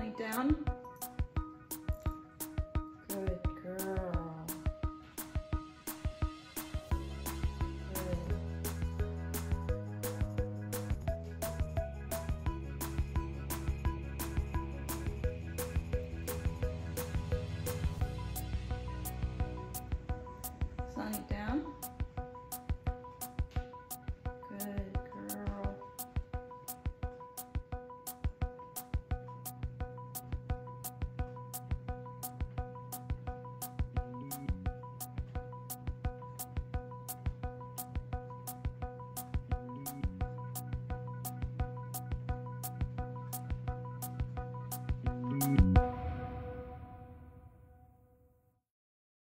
gently down. Good girl. Good. Sunny down.